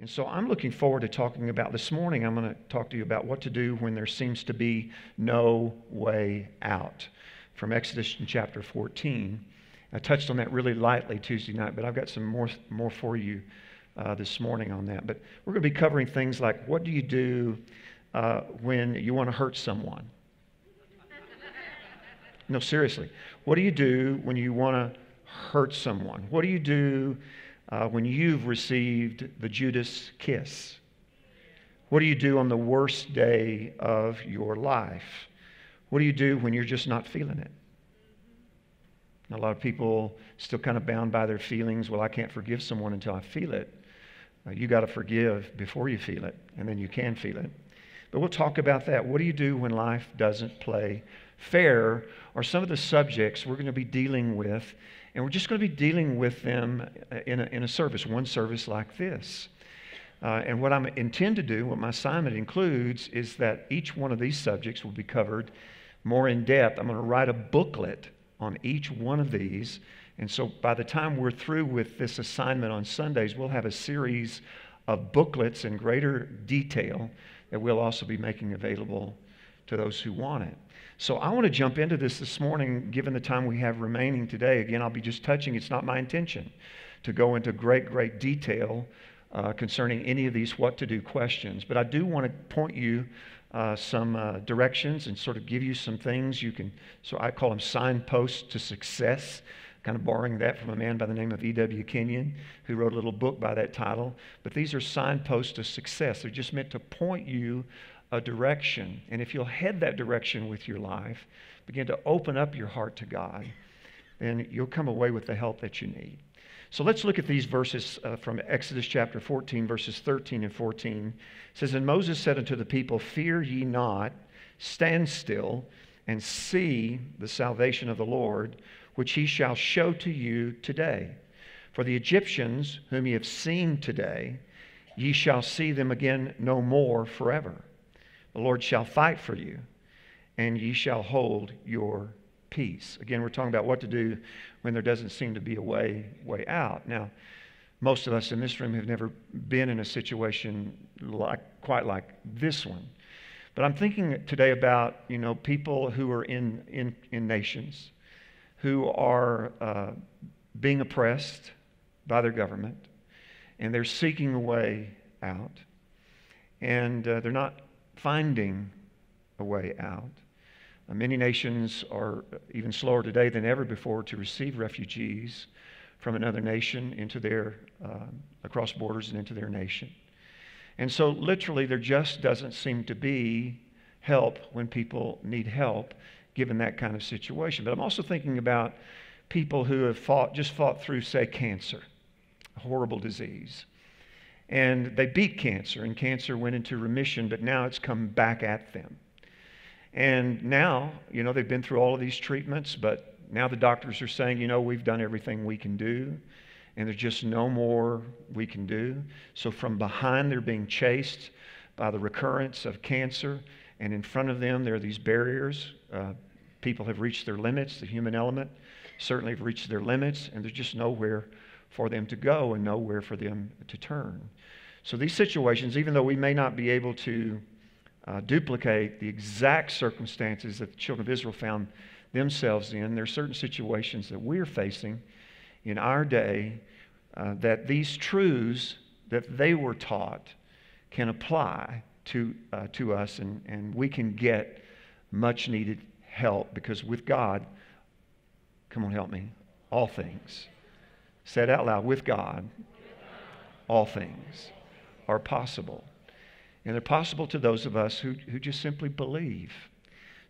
And so I'm looking forward to talking about this morning. I'm going to talk to you about what to do when there seems to be no way out from Exodus chapter 14. I touched on that really lightly Tuesday night, but I've got some more, more for you uh, this morning on that. But we're going to be covering things like what do you do uh, when you want to hurt someone? No, seriously. What do you do when you want to hurt someone? What do you do uh, when you've received the Judas kiss? What do you do on the worst day of your life? What do you do when you're just not feeling it? A lot of people still kind of bound by their feelings. Well, I can't forgive someone until I feel it. Uh, you got to forgive before you feel it, and then you can feel it. But we'll talk about that. What do you do when life doesn't play fair? Are some of the subjects we're going to be dealing with, and we're just going to be dealing with them uh, in a, in a service, one service like this. Uh, and what I intend to do, what my assignment includes, is that each one of these subjects will be covered more in depth. I'm going to write a booklet on each one of these. And so by the time we're through with this assignment on Sundays, we'll have a series of booklets in greater detail that we'll also be making available to those who want it. So I want to jump into this this morning, given the time we have remaining today. Again, I'll be just touching, it's not my intention to go into great, great detail uh, concerning any of these what to do questions. But I do want to point you uh, some uh, directions and sort of give you some things you can, so I call them signposts to success, kind of borrowing that from a man by the name of E.W. Kenyon, who wrote a little book by that title. But these are signposts to success. They're just meant to point you a direction. And if you'll head that direction with your life, begin to open up your heart to God, then you'll come away with the help that you need. So let's look at these verses uh, from Exodus chapter 14, verses 13 and 14. It says, And Moses said unto the people, Fear ye not, stand still, and see the salvation of the Lord, which he shall show to you today. For the Egyptians, whom ye have seen today, ye shall see them again no more forever. The Lord shall fight for you, and ye shall hold your peace. Again, we're talking about what to do when there doesn't seem to be a way, way out. Now, most of us in this room have never been in a situation like, quite like this one. But I'm thinking today about, you know, people who are in, in, in nations who are uh, being oppressed by their government and they're seeking a way out and uh, they're not finding a way out. Uh, many nations are even slower today than ever before to receive refugees from another nation into their, uh, across borders and into their nation. And so, literally, there just doesn't seem to be help when people need help, given that kind of situation. But I'm also thinking about people who have fought, just fought through, say, cancer, a horrible disease. And they beat cancer, and cancer went into remission, but now it's come back at them. And now, you know, they've been through all of these treatments, but now the doctors are saying, you know, we've done everything we can do, and there's just no more we can do. So from behind, they're being chased by the recurrence of cancer, and in front of them, there are these barriers. Uh, people have reached their limits, the human element certainly have reached their limits, and there's just nowhere for them to go and nowhere for them to turn. So these situations, even though we may not be able to uh, duplicate the exact circumstances that the children of Israel found themselves in. There are certain situations that we're facing in our day uh, that these truths that they were taught can apply to, uh, to us, and, and we can get much needed help because with God, come on, help me, all things. Say it out loud with God, all things are possible. And they're possible to those of us who, who just simply believe.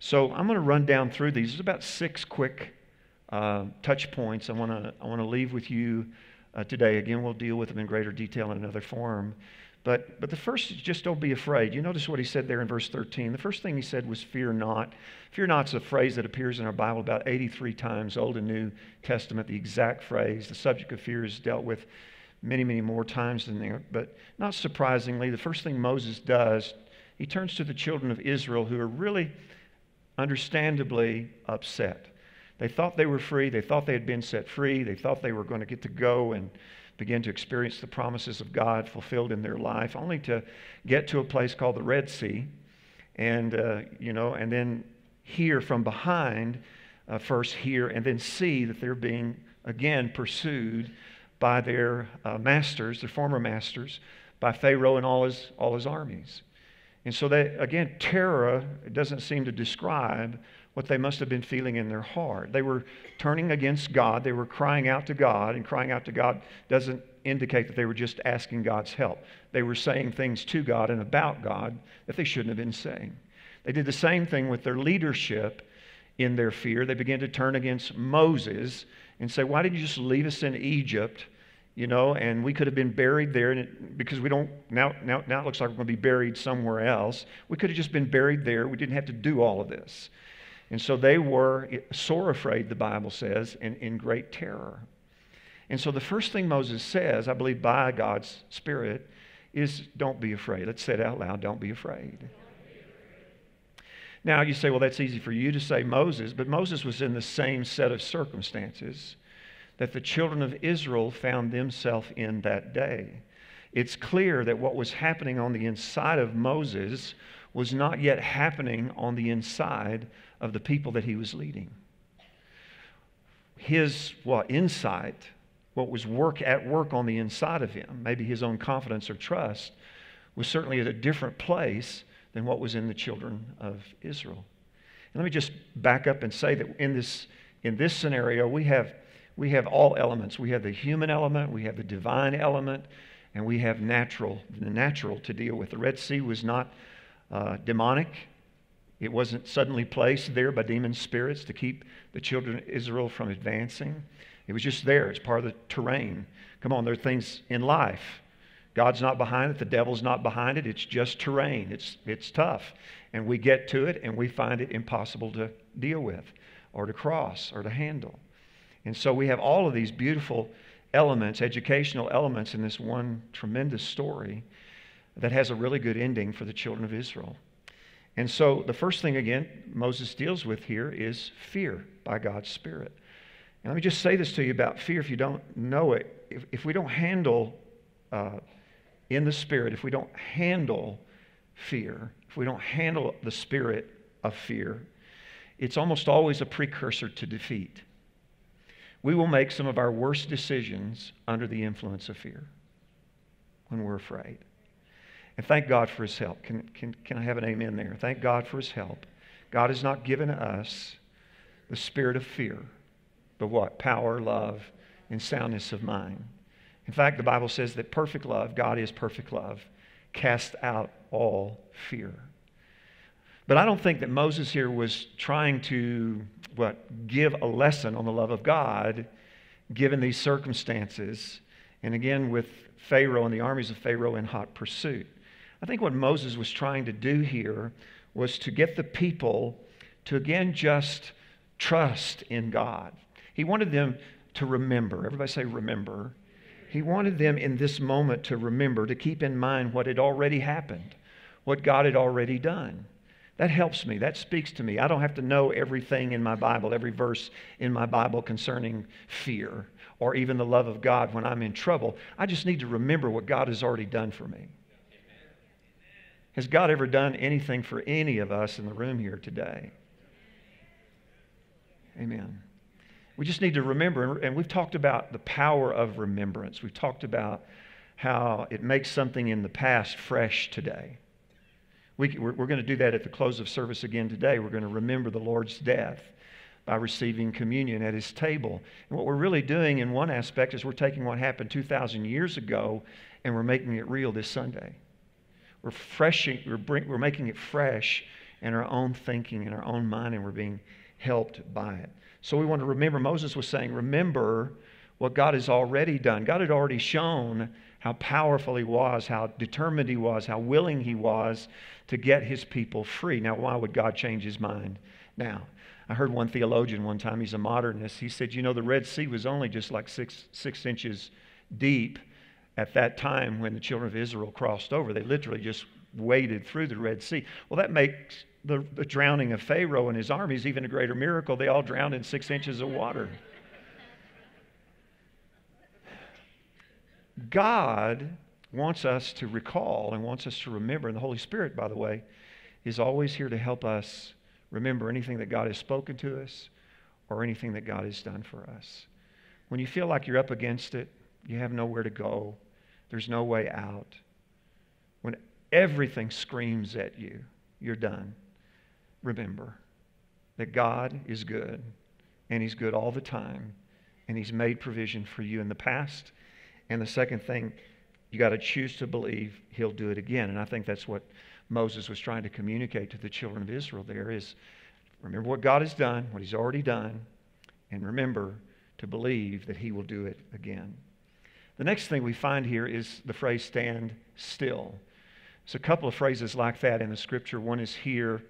So I'm going to run down through these. There's about six quick uh, touch points I want to I want to leave with you uh, today. Again, we'll deal with them in greater detail in another forum. But, but the first is just don't be afraid. You notice what he said there in verse 13. The first thing he said was fear not. Fear not is a phrase that appears in our Bible about 83 times, Old and New Testament, the exact phrase. The subject of fear is dealt with many, many more times than there. But not surprisingly, the first thing Moses does, he turns to the children of Israel who are really understandably upset. They thought they were free. They thought they had been set free. They thought they were going to get to go and begin to experience the promises of God fulfilled in their life, only to get to a place called the Red Sea, and uh, you know, and then hear from behind, uh, first hear, and then see that they're being again pursued by their uh, masters, their former masters, by Pharaoh and all his all his armies. And so they again, terror doesn't seem to describe what they must have been feeling in their heart. They were turning against God. They were crying out to God, and crying out to God doesn't indicate that they were just asking God's help. They were saying things to God and about God that they shouldn't have been saying. They did the same thing with their leadership in their fear. They began to turn against Moses and say, Why didn't you just leave us in Egypt? You know, and we could have been buried there it, because we don't, now, now, now it looks like we're going to be buried somewhere else. We could have just been buried there. We didn't have to do all of this. And so they were sore afraid, the Bible says, and in great terror. And so the first thing Moses says, I believe by God's Spirit, is don't be afraid. Let's say it out loud don't be afraid. Now you say, well, that's easy for you to say, Moses, but Moses was in the same set of circumstances that the children of Israel found themselves in that day. It's clear that what was happening on the inside of Moses was not yet happening on the inside of the people that he was leading. His what insight, what was work at work on the inside of him, maybe his own confidence or trust, was certainly at a different place than what was in the children of Israel. And let me just back up and say that in this in this scenario we have we have all elements. We have the human element, we have the divine element, and we have natural the natural to deal with. The Red Sea was not uh, demonic. It wasn't suddenly placed there by demon spirits to keep the children of Israel from advancing. It was just there. It's part of the terrain. Come on, there are things in life. God's not behind it, the devil's not behind it. It's just terrain. It's, it's tough. And we get to it and we find it impossible to deal with or to cross or to handle. And so we have all of these beautiful elements, educational elements in this one tremendous story that has a really good ending for the children of Israel. And so the first thing, again, Moses deals with here is fear by God's Spirit. And let me just say this to you about fear if you don't know it. If, if we don't handle uh, in the Spirit, if we don't handle fear, if we don't handle the spirit of fear, it's almost always a precursor to defeat. We will make some of our worst decisions under the influence of fear when we're afraid. And thank God for his help. Can, can, can I have an amen there? Thank God for his help. God has not given us the spirit of fear, but what? Power, love, and soundness of mind. In fact, the Bible says that perfect love, God is perfect love, casts out all fear. But I don't think that Moses here was trying to what give a lesson on the love of God given these circumstances and again with Pharaoh and the armies of Pharaoh in hot pursuit. I think what Moses was trying to do here was to get the people to again just trust in God. He wanted them to remember. Everybody say, remember. He wanted them in this moment to remember, to keep in mind what had already happened, what God had already done. That helps me. That speaks to me. I don't have to know everything in my Bible, every verse in my Bible concerning fear or even the love of God when I'm in trouble. I just need to remember what God has already done for me. Has God ever done anything for any of us in the room here today? Amen. We just need to remember, and we've talked about the power of remembrance. We've talked about how it makes something in the past fresh today. We, are going to do that at the close of service again today. We're going to remember the Lord's death by receiving communion at his table. And what we're really doing in one aspect is we're taking what happened 2,000 years ago and we're making it real this Sunday. We're, we're, bring, we're making it fresh in our own thinking, in our own mind, and we're being helped by it. So we want to remember, Moses was saying, remember what God has already done. God had already shown how powerful he was, how determined he was, how willing he was to get his people free. Now, why would God change his mind now? I heard one theologian one time, he's a modernist, he said, You know, the Red Sea was only just like six, six inches deep at that time when the children of Israel crossed over. They literally just waded through the Red Sea. Well, that makes the, the drowning of Pharaoh and his armies even a greater miracle. They all drowned in six inches of water. God wants us to recall and wants us to remember, and the Holy Spirit, by the way, is always here to help us remember anything that God has spoken to us or anything that God has done for us. When you feel like you're up against it, you have nowhere to go, there's no way out, when everything screams at you, you're done. Remember that God is good, and He's good all the time, and He's made provision for you in the past. And the second thing, you got to choose to believe He'll do it again. And I think that's what Moses was trying to communicate to the children of Israel there is remember what God has done, what He's already done, and remember to believe that He will do it again. The next thing we find here is the phrase stand still. There's a couple of phrases like that in the scripture. One is here,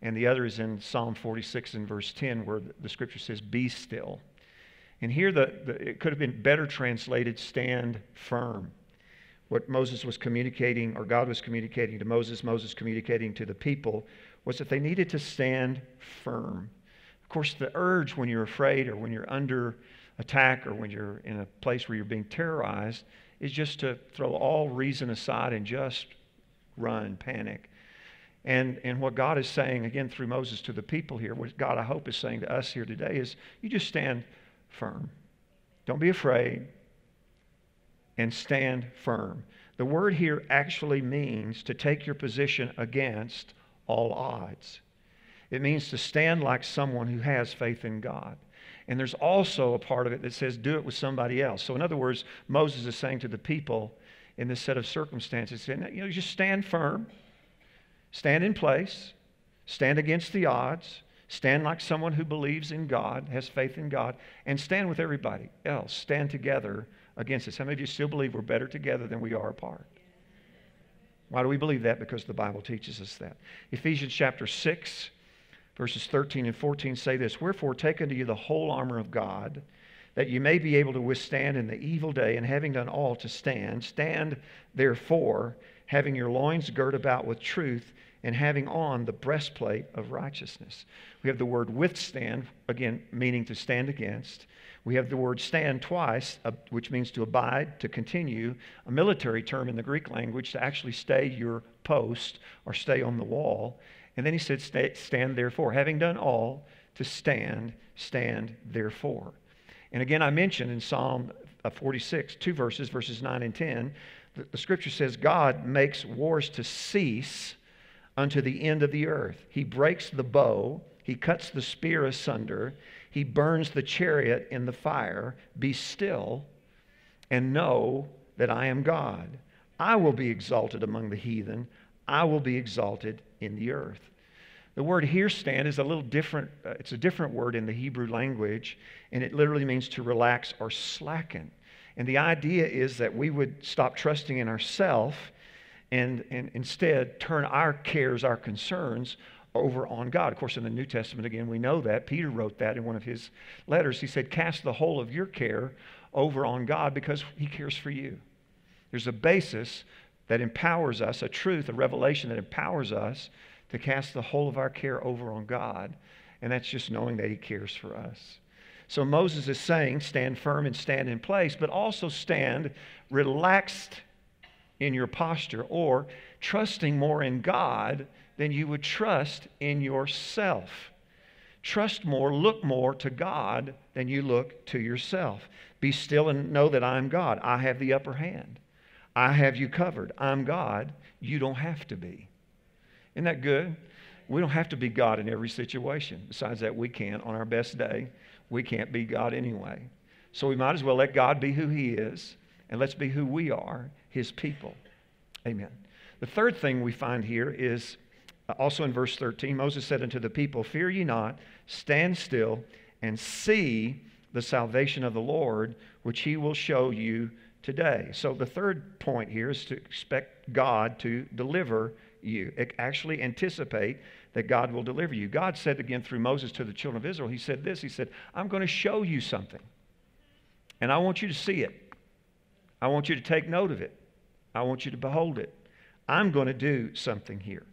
and the other is in Psalm 46 and verse 10, where the scripture says, Be still. And here the, the, it could have been better translated, stand firm. What Moses was communicating, or God was communicating to Moses, Moses communicating to the people, was that they needed to stand firm. Of course, the urge when you're afraid or when you're under attack or when you're in a place where you're being terrorized is just to throw all reason aside and just run, panic. And, and what God is saying, again, through Moses to the people here, what God, I hope, is saying to us here today is you just stand firm. Don't be afraid and stand firm. The word here actually means to take your position against all odds. It means to stand like someone who has faith in God. And there's also a part of it that says, do it with somebody else. So, in other words, Moses is saying to the people in this set of circumstances, you know, just stand firm, stand in place, stand against the odds, stand like someone who believes in God, has faith in God, and stand with everybody else. Stand together against this. How many of you still believe we're better together than we are apart? Why do we believe that? Because the Bible teaches us that. Ephesians chapter 6, verses 13 and 14 say this Wherefore, take unto you the whole armor of God, that you may be able to withstand in the evil day, and having done all to stand, stand therefore, having your loins girt about with truth, and having on the breastplate of righteousness. We have the word withstand, again, meaning to stand against. We have the word stand twice, uh, which means to abide, to continue, a military term in the Greek language to actually stay your post or stay on the wall. And then he said, Stand therefore. Having done all, to stand, stand therefore. And again, I mentioned in Psalm uh, 46, two verses, verses 9 and 10, the, the scripture says, God makes wars to cease unto the end of the earth. He breaks the bow, he cuts the spear asunder, he burns the chariot in the fire. Be still and know that I am God. I will be exalted among the heathen, I will be exalted in the earth. The word here stand is a little different. Uh, it's a different word in the Hebrew language, and it literally means to relax or slacken. And the idea is that we would stop trusting in ourselves and, and instead turn our cares, our concerns over on God. Of course, in the New Testament, again, we know that. Peter wrote that in one of his letters. He said, Cast the whole of your care over on God because he cares for you. There's a basis that empowers us, a truth, a revelation that empowers us to cast the whole of our care over on God. And that's just knowing that he cares for us. So Moses is saying, stand firm and stand in place, but also stand relaxed in your posture or trusting more in God than you would trust in yourself. Trust more, look more to God than you look to yourself. Be still and know that I'm God. I have the upper hand. I have you covered. I'm God. You don't have to be. Isn't that good? We don't have to be God in every situation. Besides that, we can't. On our best day, we can't be God anyway. So we might as well let God be who He is, and let's be who we are, His people. Amen. The third thing we find here is uh, also in verse 13 Moses said unto the people, Fear ye not, stand still, and see the salvation of the Lord, which he will show you today. So the third point here is to expect God to deliver you. Actually anticipate that God will deliver you. God said again through Moses to the children of Israel, He said this He said, I'm going to show you something, and I want you to see it. I want you to take note of it. I want you to behold it. I'm going to do something here.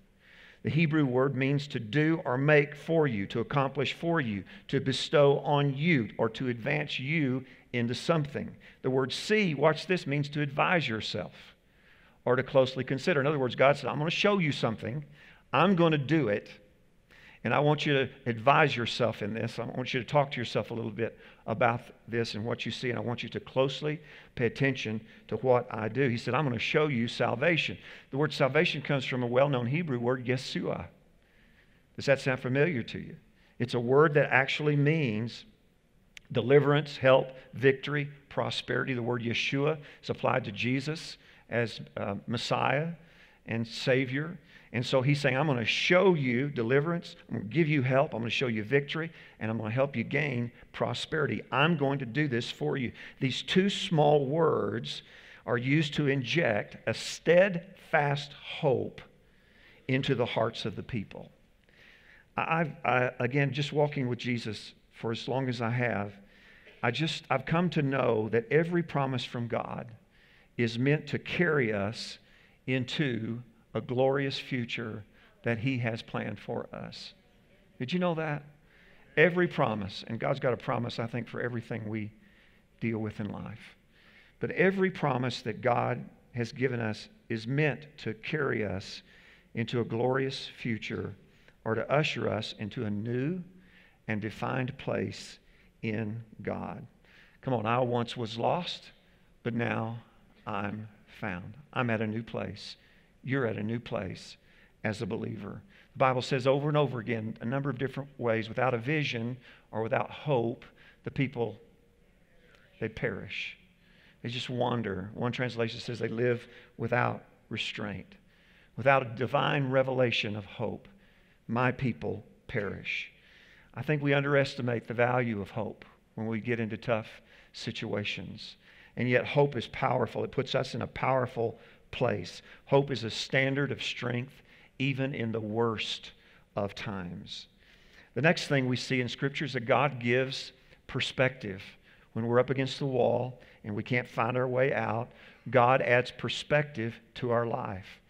The Hebrew word means to do or make for you, to accomplish for you, to bestow on you, or to advance you into something. The word see, watch this, means to advise yourself or to closely consider. In other words, God said, I'm going to show you something, I'm going to do it, and I want you to advise yourself in this. I want you to talk to yourself a little bit about this and what you see, and I want you to closely pay attention to what I do. He said, I'm going to show you salvation. The word salvation comes from a well known Hebrew word, Yeshua. Does that sound familiar to you? It's a word that actually means deliverance, help, victory, prosperity. The word Yeshua is applied to Jesus as uh, Messiah and Savior. And so he's saying, I'm going to show you deliverance. I'm going to give you help. I'm going to show you victory. And I'm going to help you gain prosperity. I'm going to do this for you. These two small words are used to inject a steadfast hope into the hearts of the people. I've, I, again, just walking with Jesus for as long as I have, I just, I've come to know that every promise from God is meant to carry us into a glorious future that He has planned for us. Did you know that? Every promise, and God's got a promise, I think, for everything we deal with in life. But every promise that God has given us is meant to carry us into a glorious future or to usher us into a new and defined place in God. Come on, I once was lost, but now I'm found. I'm at a new place you're at a new place as a believer. The Bible says over and over again, a number of different ways, without a vision or without hope, the people, they perish. They just wander. One translation says they live without restraint. Without a divine revelation of hope, my people perish. I think we underestimate the value of hope when we get into tough situations. And yet, hope is powerful. It puts us in a powerful place. Hope is a standard of strength even in the worst of times. The next thing we see in Scripture is that God gives perspective. When we're up against the wall and we can't find our way out, God adds perspective to our life.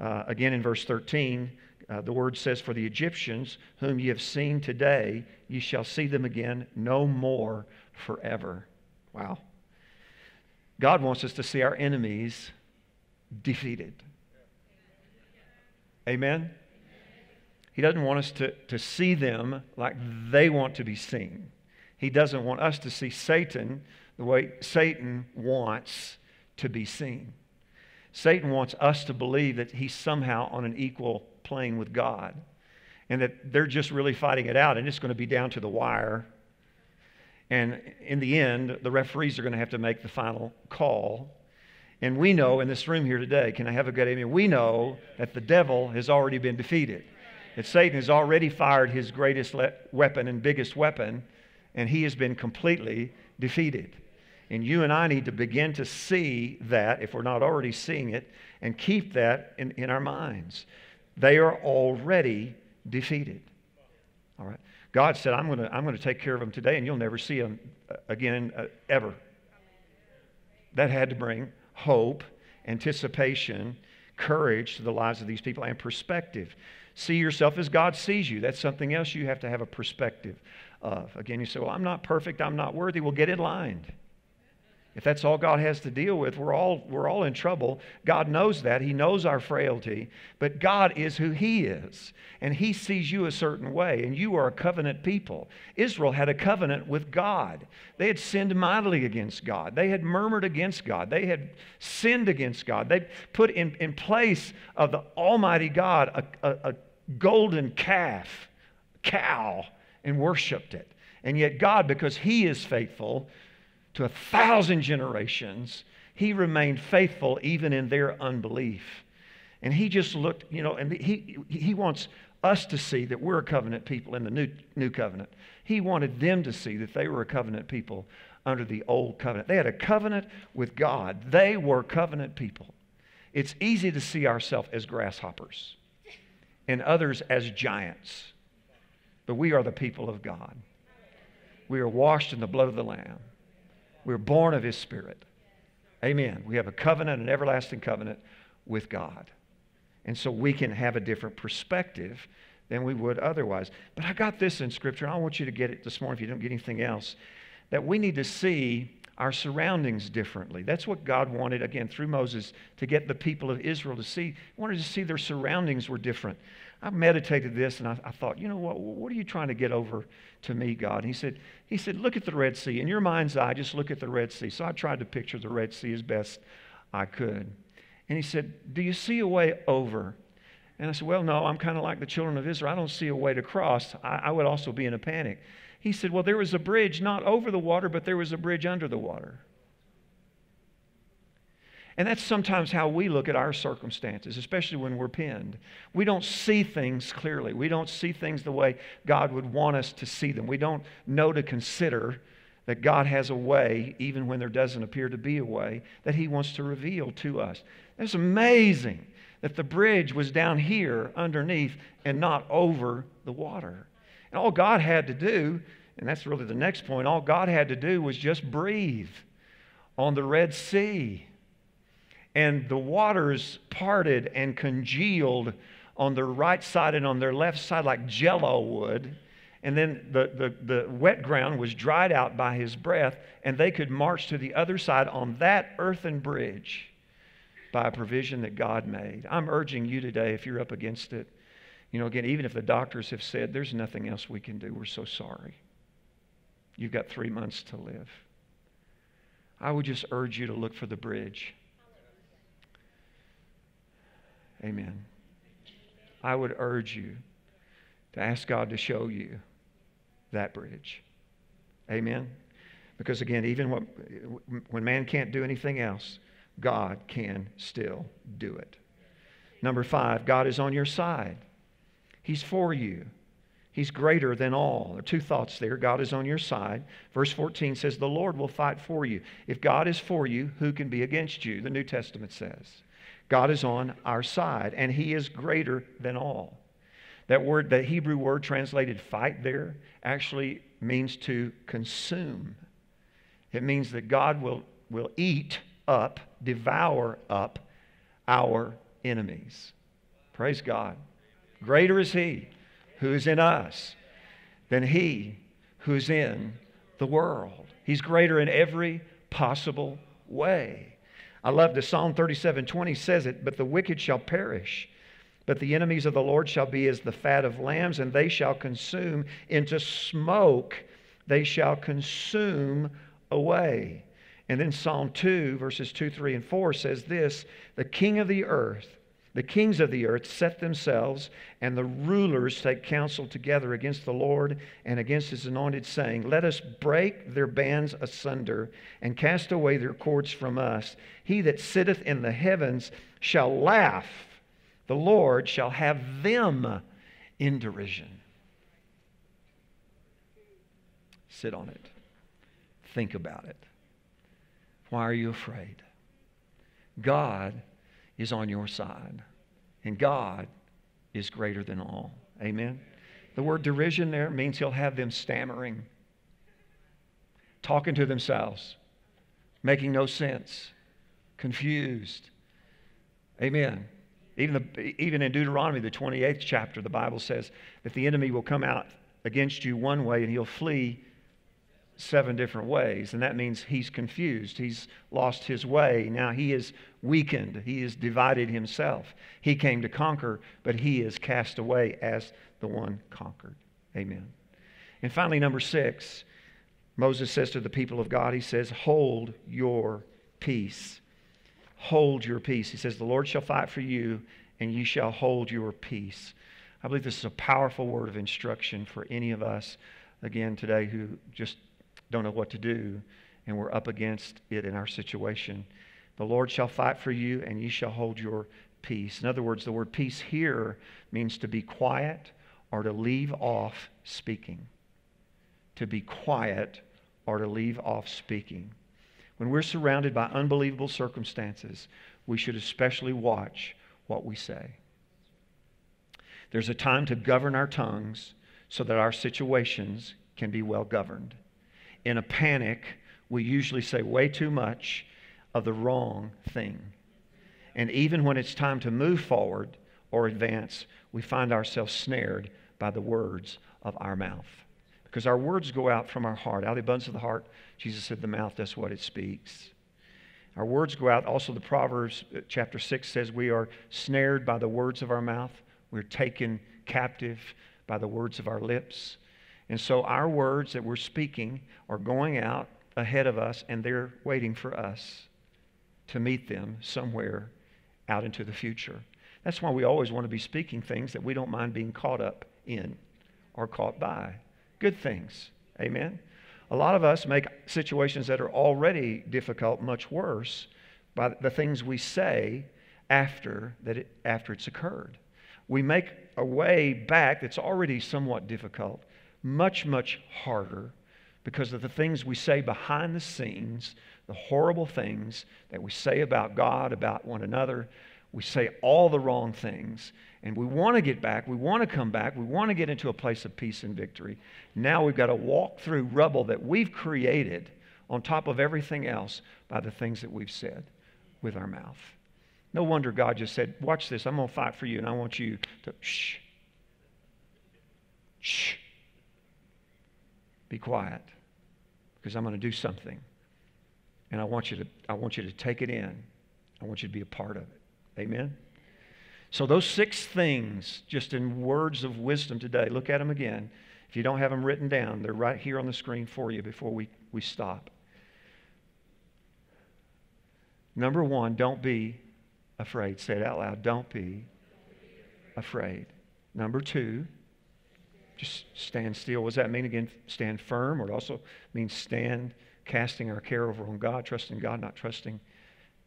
Uh, again, in verse 13, uh, the word says, For the Egyptians, whom ye have seen today, ye shall see them again no more forever. Wow. God wants us to see our enemies defeated. Amen? He doesn't want us to, to see them like they want to be seen. He doesn't want us to see Satan the way Satan wants to be seen. Satan wants us to believe that he's somehow on an equal plane with God and that they're just really fighting it out and it's going to be down to the wire. And in the end, the referees are going to have to make the final call and we know in this room here today, can I have a good amen? We know that the devil has already been defeated. That Satan has already fired his greatest le- weapon and biggest weapon, and he has been completely defeated. And you and I need to begin to see that, if we're not already seeing it, and keep that in, in our minds. They are already defeated. All right? God said, I'm going to I'm to take care of them today, and you'll never see them uh, again uh, ever. That had to bring hope, anticipation, courage to the lives of these people, and perspective. See yourself as God sees you. That's something else you have to have a perspective of. Again, you say, Well, I'm not perfect, I'm not worthy. Well, get in line. If that's all God has to deal with, we're all, we're all in trouble. God knows that. He knows our frailty. But God is who He is. And He sees you a certain way. And you are a covenant people. Israel had a covenant with God. They had sinned mightily against God. They had murmured against God. They had sinned against God. They put in, in place of the Almighty God a, a, a golden calf, cow, and worshiped it. And yet, God, because He is faithful, to a thousand generations, he remained faithful even in their unbelief. And he just looked, you know, and he, he wants us to see that we're a covenant people in the new, new covenant. He wanted them to see that they were a covenant people under the old covenant. They had a covenant with God, they were covenant people. It's easy to see ourselves as grasshoppers and others as giants, but we are the people of God. We are washed in the blood of the Lamb. We're born of His Spirit. Amen. We have a covenant, an everlasting covenant with God. And so we can have a different perspective than we would otherwise. But I got this in Scripture, and I want you to get it this morning if you don't get anything else, that we need to see our surroundings differently. That's what God wanted, again, through Moses, to get the people of Israel to see. He wanted to see their surroundings were different. I meditated this and I, I, thought, you know what, what are you trying to get over to me, God? And he said, he said, look at the Red Sea. In your mind's eye, just look at the Red Sea. So I tried to picture the Red Sea as best I could. And he said, do you see a way over? And I said, well, no, I'm kind of like the children of Israel. I don't see a way to cross. I, I would also be in a panic. He said, well, there was a bridge not over the water, but there was a bridge under the water. And that's sometimes how we look at our circumstances, especially when we're pinned. We don't see things clearly. We don't see things the way God would want us to see them. We don't know to consider that God has a way, even when there doesn't appear to be a way, that He wants to reveal to us. It's amazing that the bridge was down here underneath and not over the water. And all God had to do, and that's really the next point, all God had to do was just breathe on the Red Sea and the waters parted and congealed on their right side and on their left side like jello would. And then the, the, the wet ground was dried out by his breath, and they could march to the other side on that earthen bridge by a provision that God made. I'm urging you today, if you're up against it, you know, again, even if the doctors have said there's nothing else we can do, we're so sorry. You've got three months to live. I would just urge you to look for the bridge Amen. I would urge you to ask God to show you that bridge. Amen. Because again, even when, when man can't do anything else, God can still do it. Number five, God is on your side. He's for you. He's greater than all. There are two thoughts there. God is on your side. Verse 14 says, The Lord will fight for you. If God is for you, who can be against you? The New Testament says. God is on our side, and He is greater than all. That word, the Hebrew word translated fight there, actually means to consume. It means that God will, will eat up, devour up our enemies. Praise God. Greater is He who is in us than He who's in the world. He's greater in every possible way. I love the Psalm 37 20 says it, but the wicked shall perish. But the enemies of the Lord shall be as the fat of lambs, and they shall consume into smoke, they shall consume away. And then Psalm 2, verses 2, 3, and 4 says this The king of the earth the kings of the earth set themselves, and the rulers take counsel together against the Lord and against his anointed, saying, Let us break their bands asunder and cast away their cords from us. He that sitteth in the heavens shall laugh, the Lord shall have them in derision. Sit on it, think about it. Why are you afraid? God is on your side. And God is greater than all. Amen. The word derision there means he'll have them stammering, talking to themselves, making no sense, confused. Amen. Even, the, even in Deuteronomy, the 28th chapter, the Bible says that the enemy will come out against you one way and he'll flee seven different ways. And that means he's confused. He's lost his way. Now he is weakened. He is divided himself. He came to conquer, but he is cast away as the one conquered. Amen. And finally, number six, Moses says to the people of God, he says, Hold your peace. Hold your peace. He says, The Lord shall fight for you, and you shall hold your peace. I believe this is a powerful word of instruction for any of us, again, today who just don't know what to do, and we're up against it in our situation. The Lord shall fight for you, and ye shall hold your peace. In other words, the word peace here means to be quiet or to leave off speaking. To be quiet or to leave off speaking. When we're surrounded by unbelievable circumstances, we should especially watch what we say. There's a time to govern our tongues so that our situations can be well governed in a panic, we usually say way too much of the wrong thing. And even when it's time to move forward, or advance, we find ourselves snared by the words of our mouth. Because our words go out from our heart. Out of the abundance of the heart, Jesus said, the mouth does what it speaks. Our words go out. Also, the Proverbs uh, chapter 6 says we are snared by the words of our mouth. We're taken captive by the words of our lips. And so our words that we're speaking are going out ahead of us, and they're waiting for us to meet them somewhere out into the future. That's why we always want to be speaking things that we don't mind being caught up in or caught by. Good things. Amen. A lot of us make situations that are already difficult much worse by the things we say after, that it, after it's occurred. We make a way back that's already somewhat difficult much, much harder because of the things we say behind the scenes, the horrible things that we say about God, about one another. We say all the wrong things, and we want to get back. We want to come back. We want to get into a place of peace and victory. Now we've got to walk through rubble that we've created on top of everything else by the things that we've said with our mouth. No wonder God just said, Watch this. I'm going to fight for you, and I want you to shh. Shh. Be quiet because I'm going to do something. And I want you to, I want you to take it in. I want you to be a part of it. Amen? So, those six things, just in words of wisdom today, look at them again. If you don't have them written down, they're right here on the screen for you before we, we stop. Number one, don't be afraid. Say it out loud. Don't be afraid. Number two, just stand still. What does that mean again? Stand firm, or it also means stand casting our care over on God, trusting God, not trusting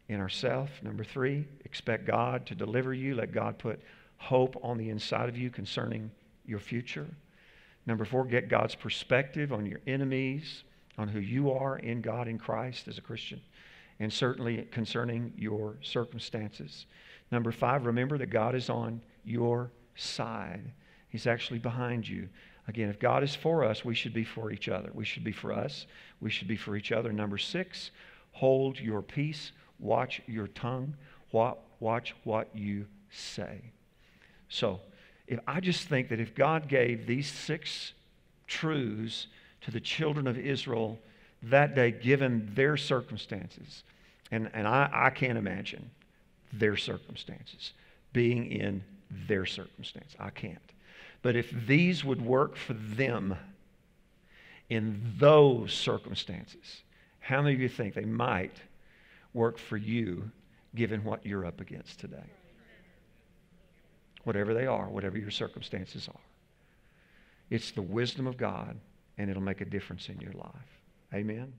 in ourselves. Number three, expect God to deliver you. Let God put hope on the inside of you concerning your future. Number four, get God's perspective on your enemies, on who you are in God in Christ as a Christian, and certainly concerning your circumstances. Number five, remember that God is on your side. He's actually behind you. Again, if God is for us, we should be for each other. We should be for us. We should be for each other. Number six, hold your peace Watch your tongue. Watch what you say. So, if I just think that if God gave these six truths to the children of Israel that day, given their circumstances, and, and I, I can't imagine their circumstances being in their circumstance. I can't. But if these would work for them in those circumstances, how many of you think they might work for you given what you're up against today. Whatever they are, whatever your circumstances are. It's the wisdom of God, and it'll make a difference in your life. Amen.